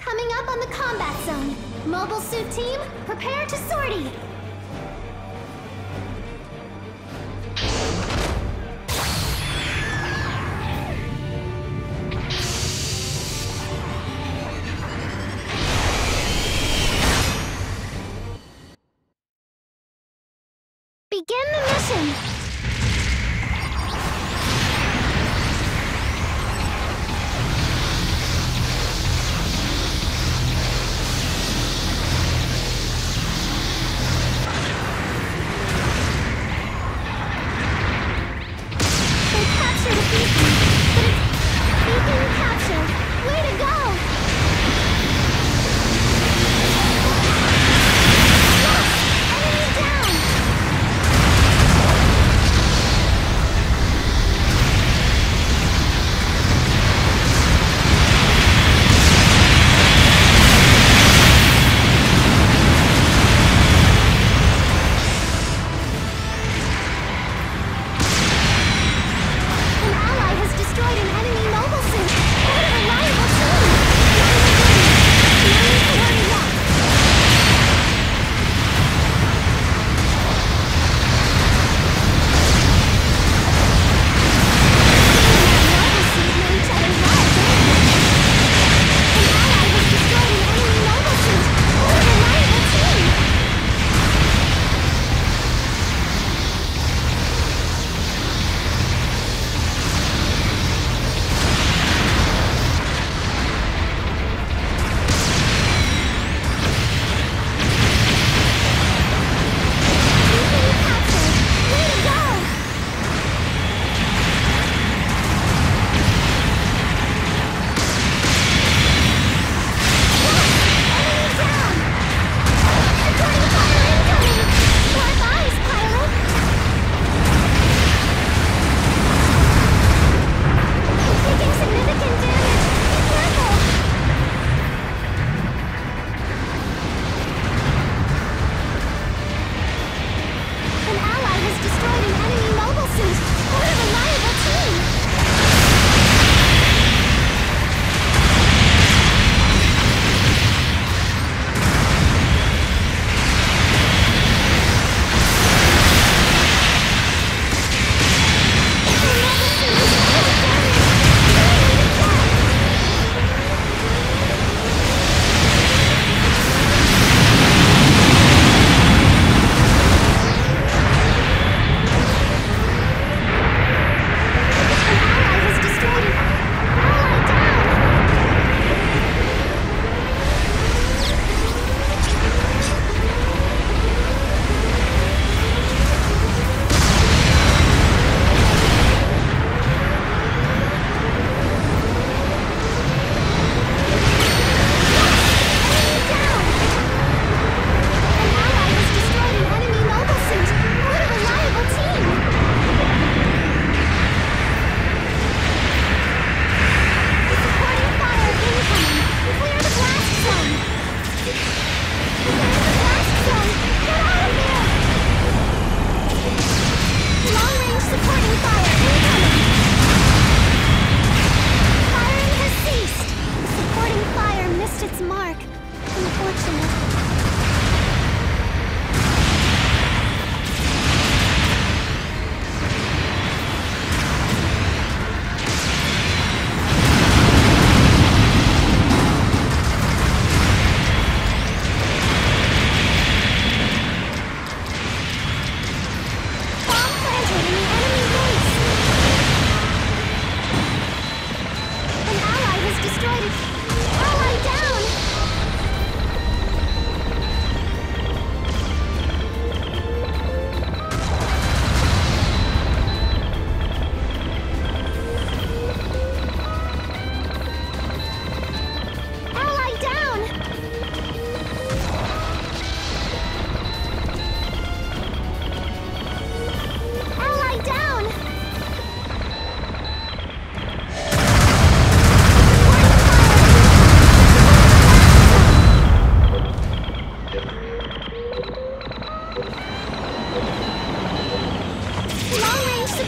Coming up on the combat zone. Mobile suit team, prepare to sortie!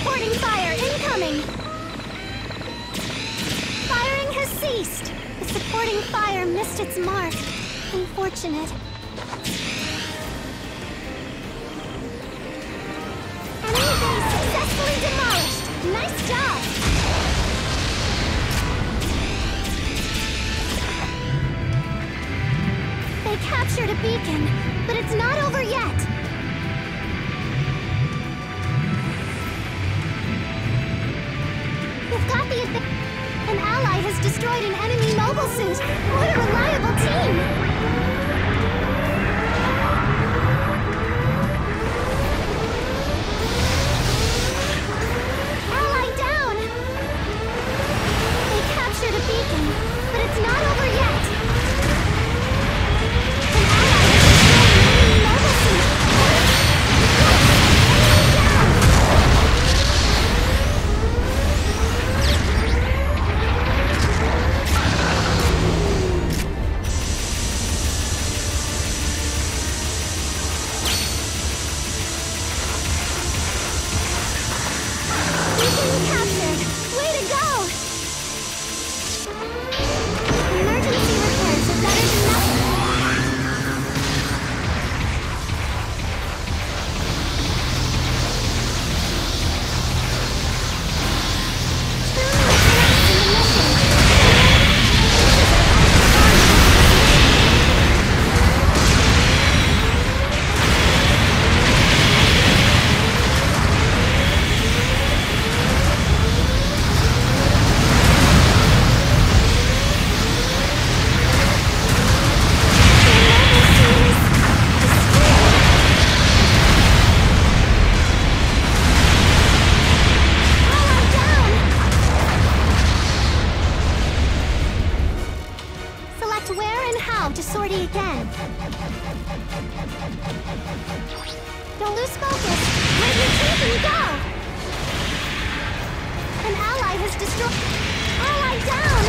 Reporting fire incoming! Firing has ceased! The supporting fire missed its mark. Unfortunate. Enemy base successfully demolished! Nice job! They captured a beacon, but it's not over yet! destroyed an enemy mobile suit! What a reliable team! range destroy. Ally down!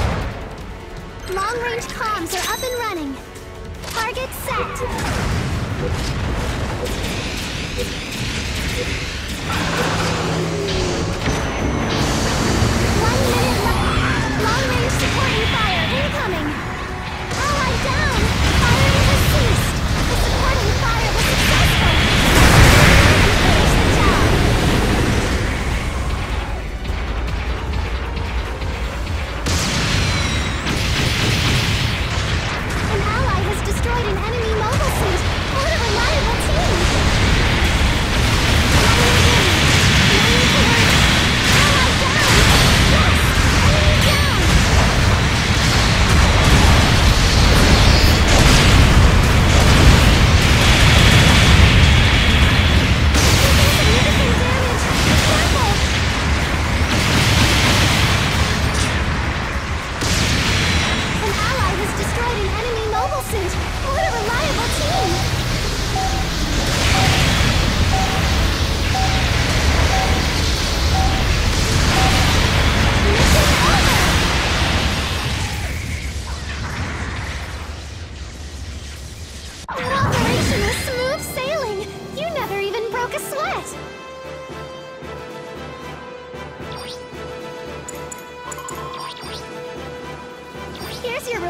Long range comms are up and running. Target set.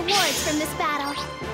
rewards from this battle.